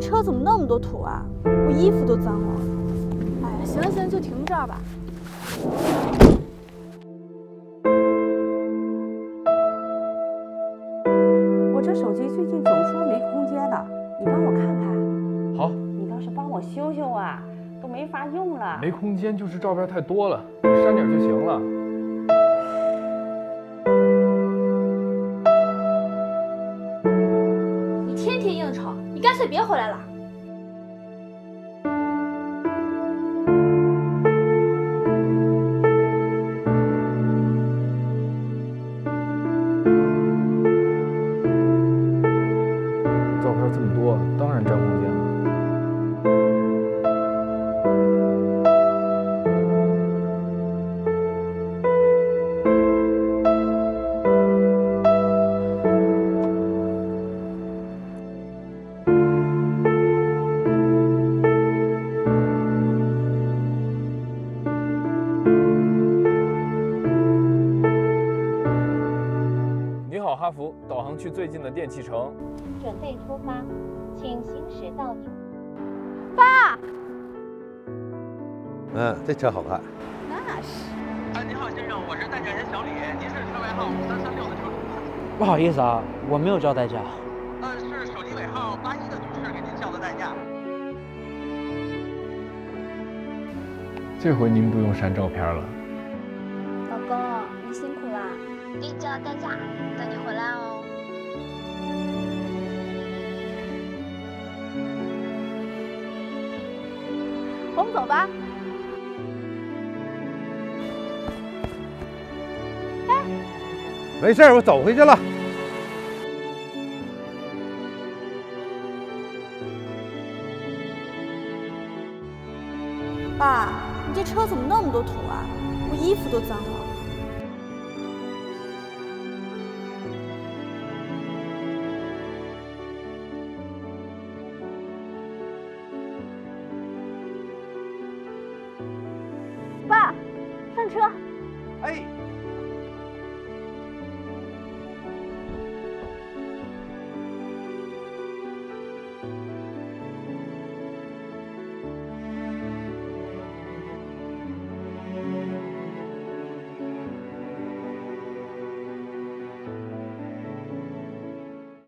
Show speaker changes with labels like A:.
A: 车怎么那么多土啊？我衣服都脏了。哎呀，行了行了，就停这儿吧。
B: 我这手机最近总说没空间了，你帮我看看。
C: 好，
B: 你倒是帮我修修啊，都没法用了。
C: 没空间就是照片太多了，你删点就行了。
A: 你天天应酬，你干脆别回来了。
C: 照片这么多，当然占空间了。哈弗，导航去最近的电器城。
D: 准备出发，请行驶到你。
A: 爸，
E: 嗯，这车好看。
A: 那是。
F: 哎，您好，先生，我是代驾人小李，您是车牌号五三三六的车主吗？
G: 不好意思啊，我没有叫代驾。
F: 呃，是手机尾号八一的女士给您叫的代驾。
C: 这回您不用删照片了。
A: 老公，你辛苦了。
D: 给你叫代驾，等你回来
A: 我们走吧。
E: 哎没事儿，我走回去了。
A: 爸，你这车怎么那么多土啊？我衣服都脏了。停车